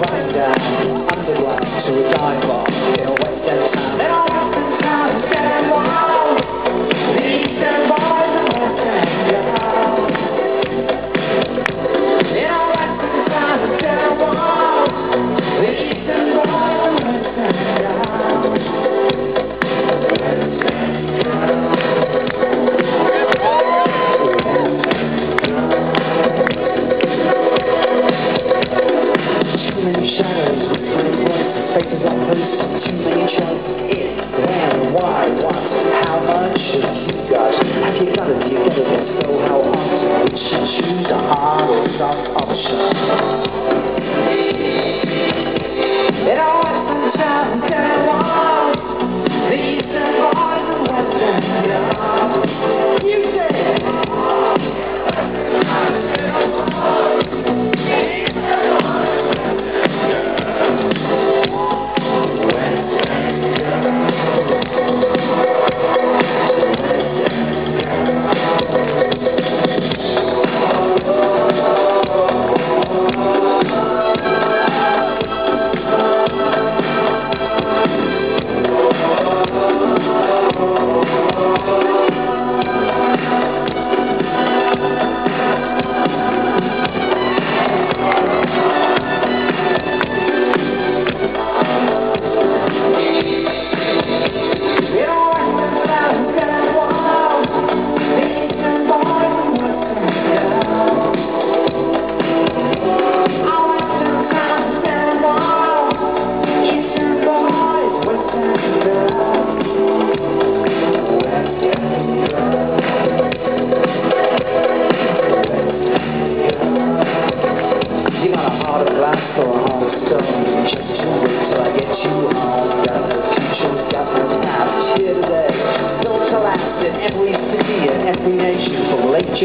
right down, underground. Faces on posts to make sure it's. Why, what, how much? Have you got it?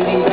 Every